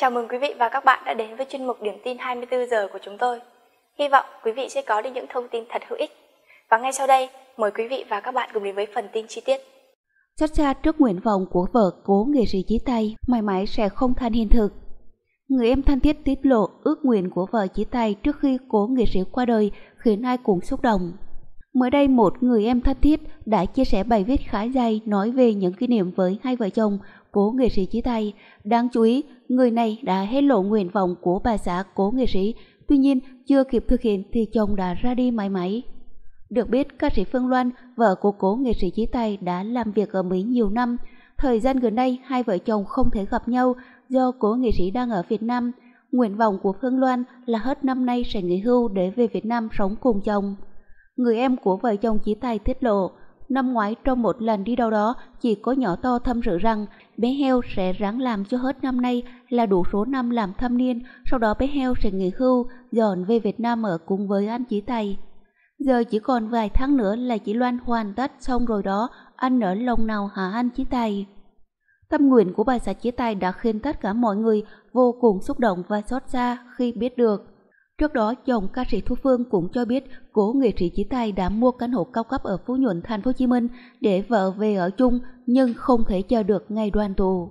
Chào mừng quý vị và các bạn đã đến với chuyên mục điểm tin 24 giờ của chúng tôi. Hy vọng quý vị sẽ có được những thông tin thật hữu ích. Và ngay sau đây, mời quý vị và các bạn cùng đến với phần tin chi tiết. Chắc cha trước nguyện vọng của vợ cố nghệ sĩ Chí Tay, mãi mãi sẽ không thành hiện thực. Người em thân thiết tiết lộ ước nguyện của vợ Chí Tay trước khi cố nghệ sĩ qua đời khiến ai cũng xúc động. Mới đây một người em thân thiết đã chia sẻ bài viết khá dài nói về những kỷ niệm với hai vợ chồng cố nghệ sĩ Chí Tay. Đáng chú ý, người này đã hé lộ nguyện vọng của bà xã cố nghệ sĩ, tuy nhiên chưa kịp thực hiện thì chồng đã ra đi mãi mãi. Được biết, ca sĩ Phương Loan, vợ của cố nghệ sĩ Chí Tay đã làm việc ở Mỹ nhiều năm. Thời gian gần đây, hai vợ chồng không thể gặp nhau do cố nghệ sĩ đang ở Việt Nam. Nguyện vọng của Phương Loan là hết năm nay sẽ nghỉ hưu để về Việt Nam sống cùng chồng. Người em của vợ chồng Chí Tay tiết lộ, năm ngoái trong một lần đi đâu đó, chỉ có nhỏ to thâm rự rằng bé heo sẽ ráng làm cho hết năm nay là đủ số năm làm thâm niên, sau đó bé heo sẽ nghỉ hưu, dọn về Việt Nam ở cùng với anh Chí thầy Giờ chỉ còn vài tháng nữa là chị Loan hoàn tất xong rồi đó, anh ở lòng nào hả anh Chí Tài? Tâm nguyện của bà xã Chí Tài đã khiến tất cả mọi người vô cùng xúc động và xót xa khi biết được. Trước đó, chồng ca sĩ Thu Phương cũng cho biết cố nghệ sĩ Chí Tài đã mua căn hộ cao cấp ở Phú Nhuận, thành phố Hồ Chí Minh để vợ về ở chung nhưng không thể chờ được ngày đoàn tụ